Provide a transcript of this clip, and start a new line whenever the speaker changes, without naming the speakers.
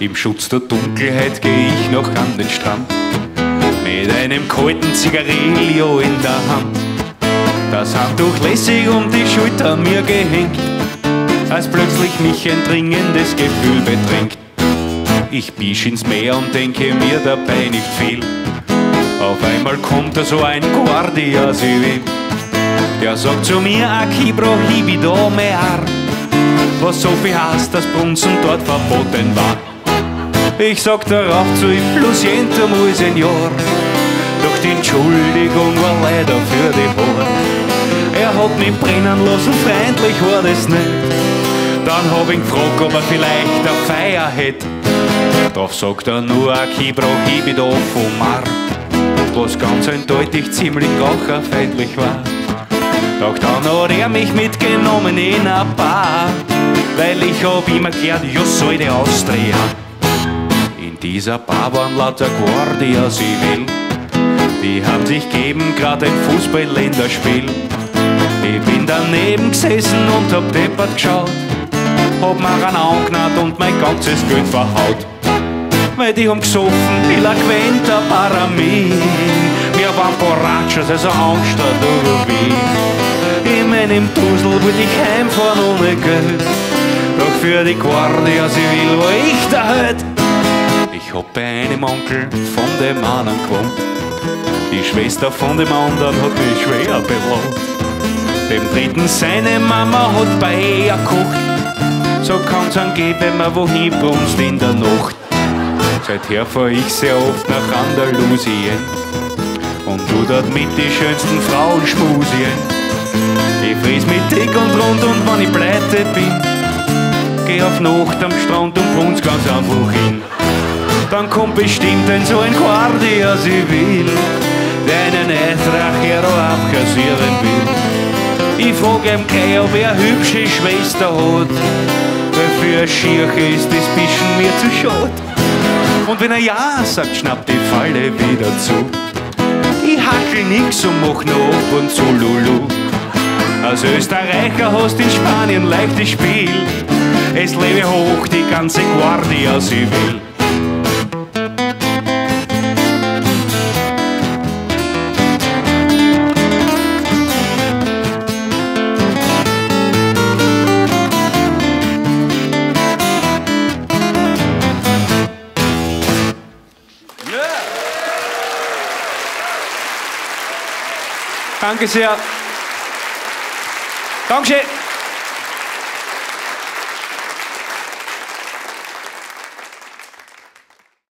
Im Schutz der Dunkelheit geh ich noch an den Strand. Mit einem kalten Zigarillo in der Hand. Das Handtuch lässig um die Schulter mir gehängt, als plötzlich mich ein dringendes Gefühl bedrängt. Ich bisch ins Meer und denke mir dabei nicht viel. Auf einmal kommt da so ein Guardia Civil. Der sagt zu mir, aquí prohibido mear. Was so viel heißt, dass Brunzen dort verboten war. Ich sag darauf zu ihm, lo siento muy senor. Doch die Entschuldigung war leider für die Haare. Er hat mich brennen lassen, freundlich war das nicht. Dann hab ich gefragt, ob er vielleicht eine Feier hätte. Darauf sagt er nur, aquí prohibido fumar. Was ganz eindeutig ziemlich raucherfeindlich war. Doch dann hat er mich mitgenommen in ein Bar. Weil ich hab immer gehört, ja soll die Austria. In dieser Bar waren lauter Guardia Civil. Die haben sich geben grad ein Fußball-Länderspiel. Ich bin daneben gesessen und hab deppert geschaut. Hab mir einen angenannt und mein ganzes Geld verhaut. Weil die haben gesoffen, La Quenta para mí. Wir waren borrachos, also Angst oder wie. In meinem Dusel wollte ich heimfahren ohne Geld. Doch für die Guardia Civil war ich der Held. Ich hab bei einem Onkel von dem anderen gewohnt. Die Schwester von dem anderen hat mich schwer belohnt. Dem dritten seine Mama hat bei ihr gekocht. So kann's angehen, wenn man wohin brumst in der Nacht. Seither fahr ich sehr oft nach Andalusien und tu dort mit die schönsten Frauen schmusien. Ich fries mit dick und rund und wenn ich pleite bin, geh auf Nacht am Strand und brunz ganz einfach hin. Dann kommt bestimmt ein so ein Guardia Civil, der einen Extranjero abkassieren will. Ich frag ihm gleich, ob er hübsche Schwester hat, für eine Schirche ist das bisschen mir zu schade. Und wenn er ja sagt, schnappt die Falle wieder zu. Ich hackel nix und mach nur ab und zu Lulu. Als Österreicher hast in Spanien leichtes Spiel. Es lebe hoch die ganze Guardia Civil.
Danke sehr. Dankeschön.